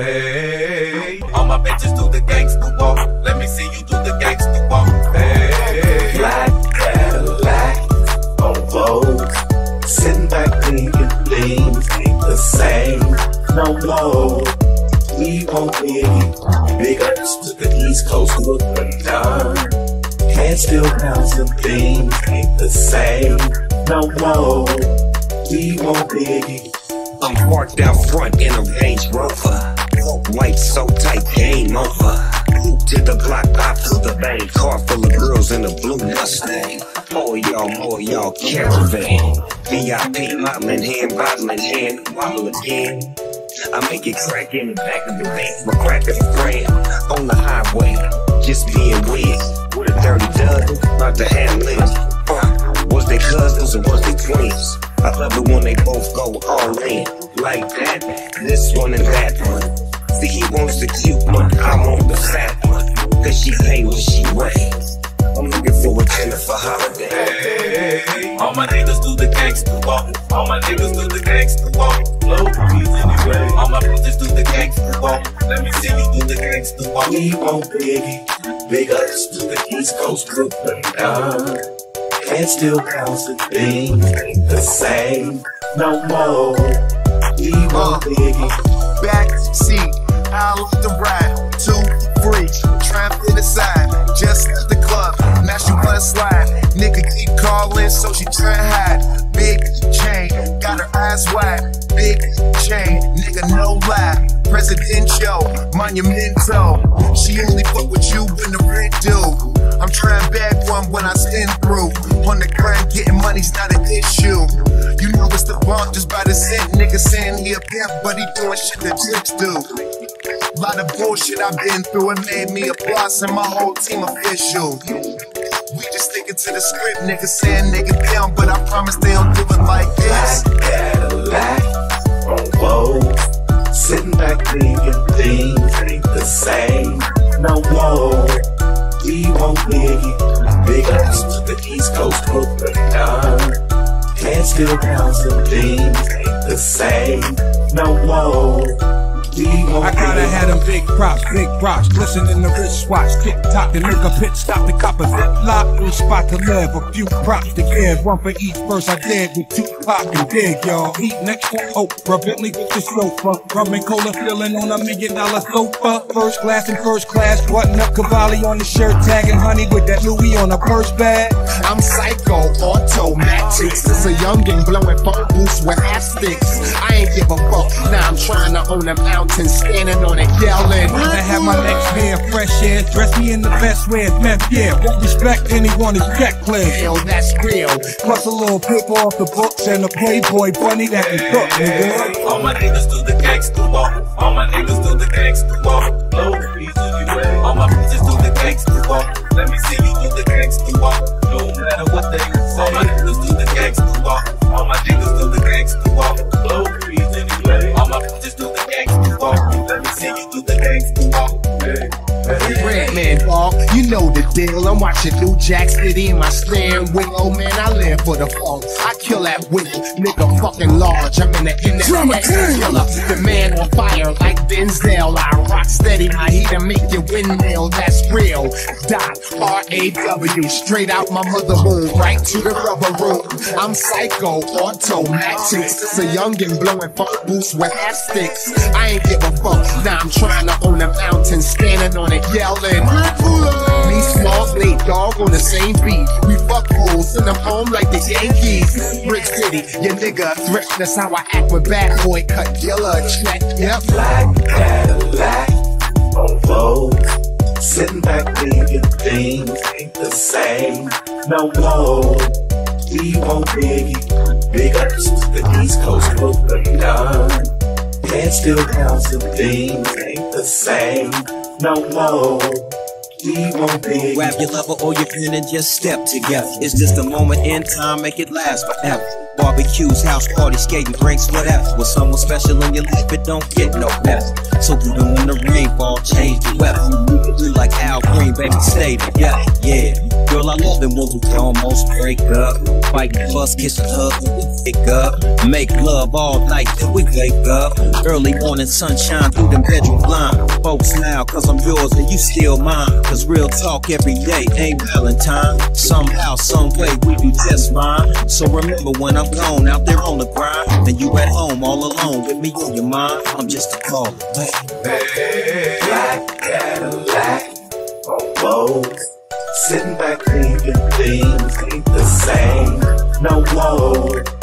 Hey, all my bitches do the gangster walk. Let me see you do the gangster walk. Hey, Black Cadillac on Vogue. Sitting back thinking things ain't the same no more. We won't be big ups to the East Coast Brooklyn done. Can't still count some things ain't the same no more. We won't be I'm parked out front in a Range Rover. Lights so tight, game over. To the block, pop to the bank. Car full of girls in a blue Mustang. More y'all, more y'all, caravan. VIP modeling, hand bottling, hand wobble again. I make it crack in the back of the van. My crack is grand on the highway. Just being weird with a dirty dud. About to it. Uh, was they cousins or was they twins? I love it when they both go all in. Like that, this one and that one. See, he wants the cute one, I want the fat one. Cause she pay what she weighs. I'm looking for a Jennifer Holliday. hey, all my niggas do the gangster walk. All my niggas do the gangster walk. Low breeze anyway. All my bitches do the gangster walk. Let me see you do the gangster walk. We won't biggie. Big ups to the East Coast Brooklyn done. Can't still count the things ain't the same no more. We won't biggie. back seat. Like the ride. Two free, trapped in the side. Just at the club, now she wanna slide. Nigga keep calling, so she try hide. Big chain, got her eyes wide. Big chain, nigga no lie. Presidential, monumental. She only fuck with you when the rent due. I'm trying bad one when I spin through. On the grind, getting money's not an issue. You know it's the bump just by the cent. Nigga saying he a pimp, but he doing shit that chicks do. Lot of bullshit I've been through and made me a boss and my whole team official. We just sticking to the script, nigga saying nigga down, but I promise they don't do it like this. Black Cadillac on Vogue. Sitting back thinking things ain't the same no more. We won't biggie. Big ups to the East Coast Brooklyn done. Can't still count some things ain't the same no more. We I gotta biggie. have them big props, big props. glisten in the wristwatch, tick tock, the nigga pit stop, the cop a zip lock, new spot to live, a few props to give, one for each verse I did with two pop and dig, y'all. Eat next to Oprah, Bentley with the sofa, rum and cola filling on a million dollar sofa, first class and first class, button up Cavalli on the shirt, tagging honey with that Louis on a purse bag. I'm psycho, automatics. This a youngin' blowing phone booths with half sticks. I ain't give a fuck. Now I'm trying to own a mountain, standing on it, yelling. I have my next pair fresh air, dress me in the best way, meth, yeah. Won't respect anyone who's check clear. Hell, that's real. Plus a little paper off the books and a Playboy bunny that can cook, nigga. All my niggas do the gangster walk. All my niggas know the deal. I'm watching New Jack City in my steering wheel. Oh man, I live for the funk. I kill that wheel, nigga fucking large. I'm in the internet killer. The man on fire like Denzel. I rock steady, my heat and make your windmill. That's real. Dot R A W, straight out my mother moon, right to the rubber room. I'm psycho, automatics. It's a youngin' blowing funk boots with half sticks. I ain't give a fuck. Now I'm trying to own a mountain, standing on it, yelling. Me small, late dog on the same beat. We fuck fools, send them home like the Yankees. Brick City, your nigga threat. That's how I act with bad boy. Cut killer check. Yep. Black Cadillac on Vogue. Sitting back thinking things ain't the same no more. We won't biggie. Big ups to the East Coast Brooklyn done. Can't still count some things ain't the same no more. We won't biggie. Grab your lover or your friend and just step together. It's just a moment in time, make it last forever. Barbecues, house parties, skating, drinks, whatever. With someone special in your life, it don't get no better. So even when the rainfall change the weather, we like Al Green, baby, stay together. Yeah, girl, I love it when we almost break up. Fight, fuss, kiss, hug, pick up. Make love all night till we wake up. Early morning sunshine through the bedroom blind. Folks smile cause I'm yours and you still mine. Cause real talk every day ain't Valentine. Somehow, some way we do just fine. So remember when I'm gone out there on the grind, and you at home all alone with me on your mind. I'm just a call away. Black Cadillac things ain't the same no more.